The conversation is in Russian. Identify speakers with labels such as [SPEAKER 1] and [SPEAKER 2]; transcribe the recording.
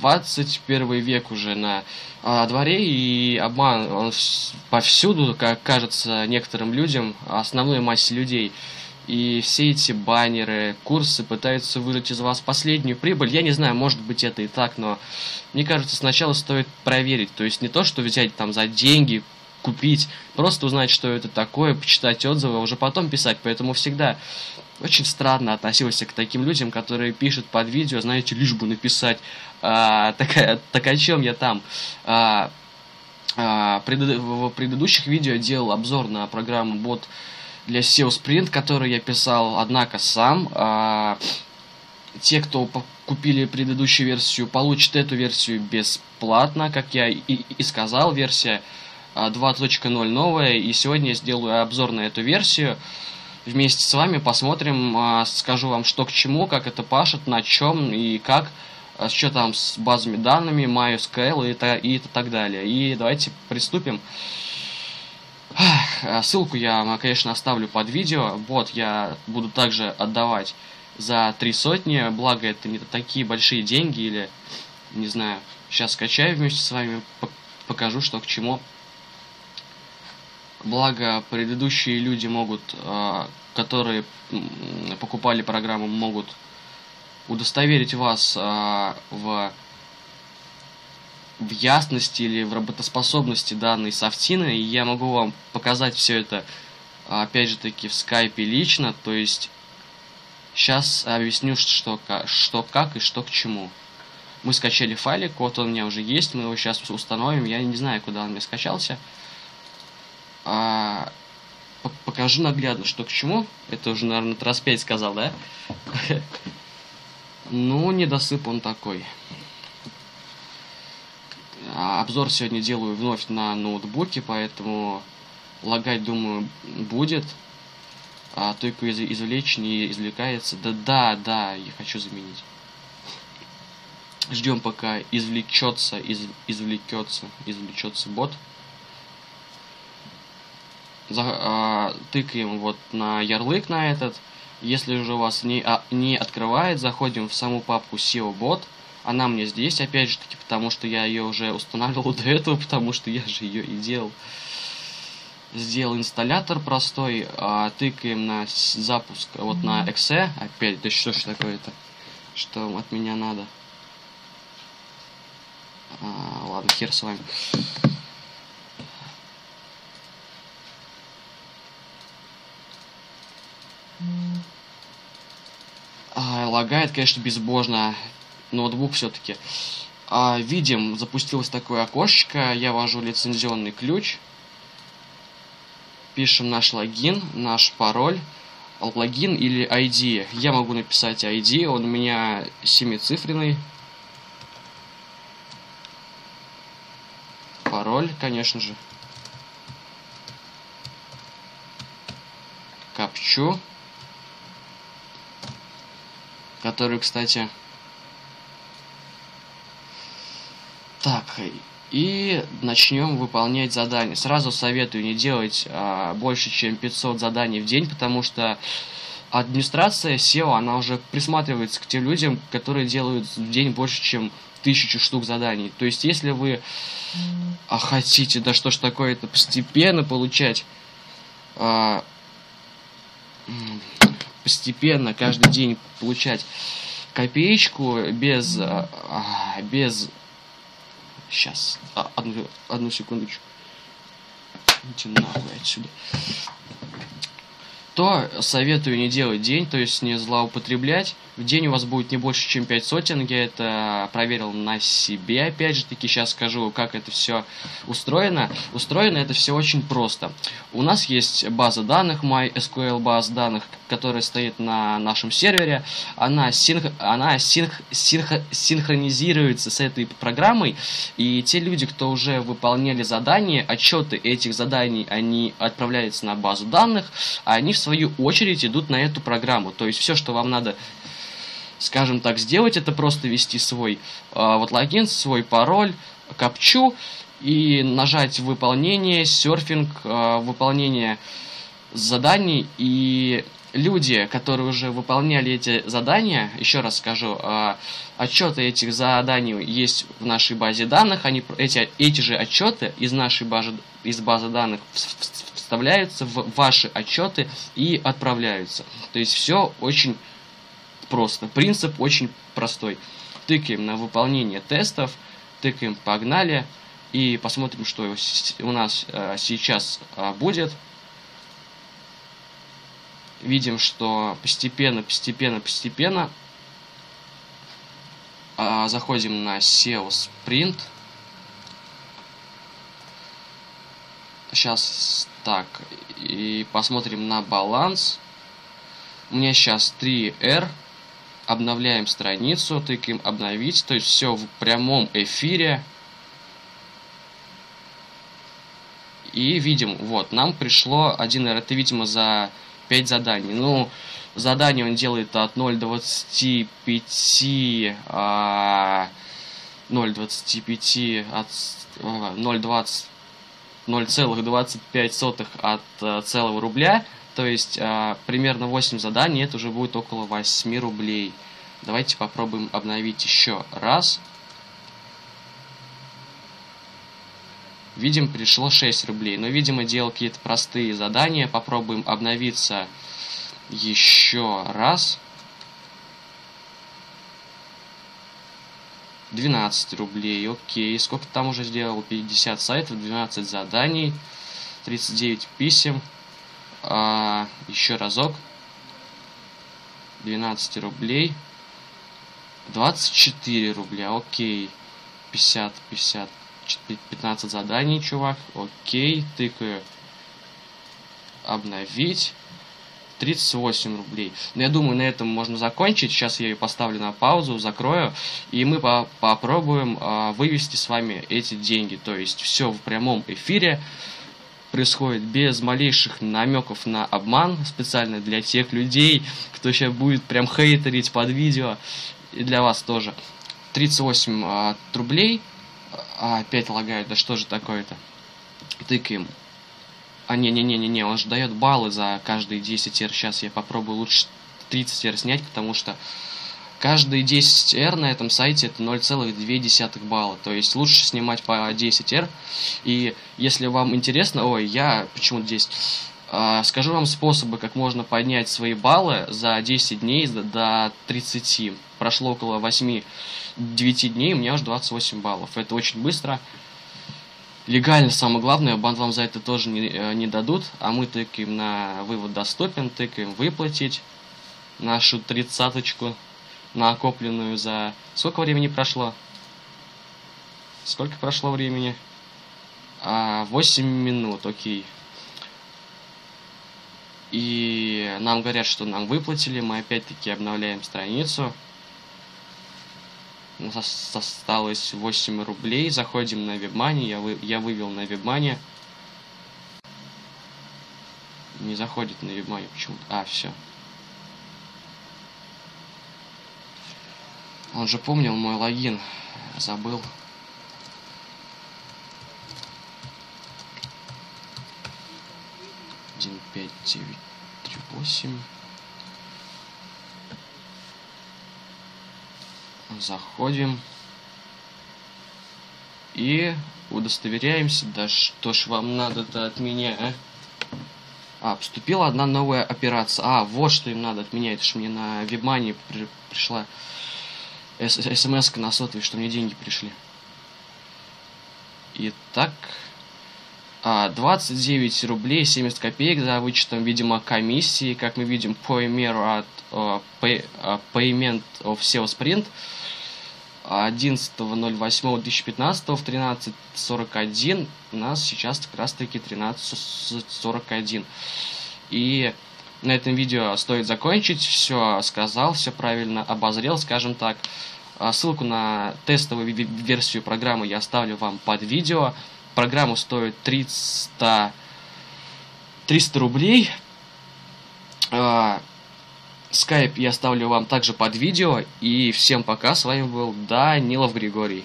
[SPEAKER 1] 21 век уже на а, дворе, и обман он повсюду, как кажется некоторым людям, основной массе людей. И все эти баннеры, курсы пытаются выжать из вас последнюю прибыль. Я не знаю, может быть это и так, но мне кажется, сначала стоит проверить. То есть не то, что взять там за деньги, купить, просто узнать, что это такое, почитать отзывы, а уже потом писать. Поэтому всегда очень странно относился к таким людям, которые пишут под видео, знаете, лишь бы написать, а, так, так о чем я там. А, а, пред, в предыдущих видео делал обзор на программу бот для SEO Sprint, который я писал, однако сам. А, те, кто купили предыдущую версию, получат эту версию бесплатно, как я и, и сказал, версия 2.0 новая, и сегодня я сделаю обзор на эту версию вместе с вами посмотрим, а, скажу вам, что к чему, как это пашет, на чем и как, а, что там с базами данными, MySQL и, и так далее. И давайте приступим. А, ссылку я, конечно, оставлю под видео. Вот, я буду также отдавать за три сотни, благо это не такие большие деньги, или, не знаю, сейчас скачаю вместе с вами, покажу, что к чему. Благо, предыдущие люди могут, а, которые покупали программу, могут удостоверить вас а, в, в ясности или в работоспособности данной софтины. И я могу вам показать все это, опять же таки, в скайпе лично. То есть, сейчас объясню, что, что как и что к чему. Мы скачали файлик, вот он у меня уже есть, мы его сейчас установим. Я не знаю, куда он мне скачался а, покажу наглядно, что к чему. Это уже, наверное, раз пять сказал, да? Ну, недосып он такой. А, обзор сегодня делаю вновь на ноутбуке, поэтому лагать, думаю, будет. А только из извлечь не извлекается. Да, да, да, я хочу заменить. Ждем, пока извлечется, из, извлекется, извлечется бот за, а, тыкаем вот на ярлык на этот. Если же у вас не, а, не открывает, заходим в саму папку SEO bot. Она мне здесь, опять же таки, потому что я ее уже устанавливал до этого, потому что я же ее и делал. Сделал инсталлятор простой, а, тыкаем на запуск вот на exe. Опять, да что ж такое-то? Что от меня надо? А, ладно, хер с вами. А, лагает, конечно, безбожно. Ноутбук все-таки. А, видим, запустилось такое окошечко. Я ввожу лицензионный ключ. Пишем наш логин, наш пароль. Логин или ID. Я могу написать ID, он у меня семицифренный. Пароль, конечно же. Капчу которую, кстати... Так, и начнем выполнять задания. Сразу советую не делать а, больше, чем 500 заданий в день, потому что администрация SEO, она уже присматривается к тем людям, которые делают в день больше, чем тысячу штук заданий. То есть, если вы а, хотите, да что ж такое-то, постепенно получать а, постепенно каждый день получать копеечку без а, а, без сейчас одну одну секундочку идите нахуй отсюда то советую не делать день, то есть не злоупотреблять. В день у вас будет не больше, чем 5 сотен. Я это проверил на себе, опять же таки. Сейчас скажу, как это все устроено. Устроено это все очень просто. У нас есть база данных, MySQL база данных, которая стоит на нашем сервере. Она, синх... она синх... Синх... синхронизируется с этой программой. И те люди, кто уже выполняли задания, отчеты этих заданий, они отправляются на базу данных, а они в свою очередь идут на эту программу. То есть все, что вам надо, скажем так, сделать, это просто ввести свой э, вот логин, свой пароль, капчу и нажать выполнение, серфинг, э, выполнение заданий и люди, которые уже выполняли эти задания, еще раз скажу, э, отчеты этих заданий есть в нашей базе данных, они, эти, эти же отчеты из нашей базы, из базы данных вставляются в ваши отчеты и отправляются. То есть все очень просто. Принцип очень простой. Тыкаем на выполнение тестов, тыкаем «Погнали» и посмотрим, что у нас э, сейчас э, будет видим, что постепенно, постепенно, постепенно а, заходим на SEO Sprint. Сейчас так, и посмотрим на баланс. У меня сейчас 3R. Обновляем страницу, тыкаем обновить. То есть все в прямом эфире. И видим, вот, нам пришло 1R. Это, видимо, за 5 заданий. Ну, задание он делает от 0.25 а, 0.25 от 0.20 0,25 от а, целого рубля. То есть а, примерно 8 заданий, это уже будет около 8 рублей. Давайте попробуем обновить еще раз. Видим, пришло 6 рублей. Но, видимо, делал какие-то простые задания. Попробуем обновиться еще раз. 12 рублей, окей. Сколько там уже сделал? 50 сайтов, 12 заданий, 39 писем. А, еще разок. 12 рублей. 24 рубля, окей. 50, 50, 15 заданий, чувак. Окей, тыкаю. Обновить. 38 рублей. Но я думаю, на этом можно закончить. Сейчас я ее поставлю на паузу, закрою. И мы по попробуем э, вывести с вами эти деньги. То есть все в прямом эфире происходит без малейших намеков на обман. Специально для тех людей, кто сейчас будет прям хейтерить под видео. И для вас тоже. 38 э, а, рублей а, опять лагает, да что же такое-то? Тыкаем. А, не-не-не-не-не, он же дает баллы за каждые 10 R. Сейчас я попробую лучше 30 R снять, потому что каждые 10 R на этом сайте это 0,2 балла. То есть лучше снимать по 10 R. И если вам интересно, ой, я почему 10? А, скажу вам способы, как можно поднять свои баллы за 10 дней до 30. Прошло около 8-9 дней, у меня уже 28 баллов. Это очень быстро. Легально, самое главное, бан вам за это тоже не, э, не дадут, а мы тыкаем на вывод доступен, тыкаем выплатить нашу тридцаточку накопленную за... Сколько времени прошло? Сколько прошло времени? А, 8 минут, окей. И нам говорят, что нам выплатили, мы опять-таки обновляем страницу. У нас осталось 8 рублей, заходим на вебмани, я, вы, я вывел на вебмани. Не заходит на вебмани почему-то. А, все. Он же помнил мой логин, забыл. Один, пять, девять, три, восемь. Заходим. И удостоверяемся. Да что ж вам надо-то от меня, а? А, поступила одна новая операция. А, вот что им надо от меня. Это ж мне на вебмане при пришла смс на сотовый, что мне деньги пришли. Итак, а, 29 рублей 70 копеек за вычетом, видимо, комиссии. Как мы видим, по меру от uh, pay, uh, Payment of Sales Print 11.08.2015 в 13.41 у нас сейчас как раз таки 13.41. И на этом видео стоит закончить. Все сказал, все правильно обозрел, скажем так. А ссылку на тестовую версию программы я оставлю вам под видео. Программа стоит 300, 300 рублей. Скайп я оставлю вам также под видео. И всем пока. С вами был Данилов Григорий.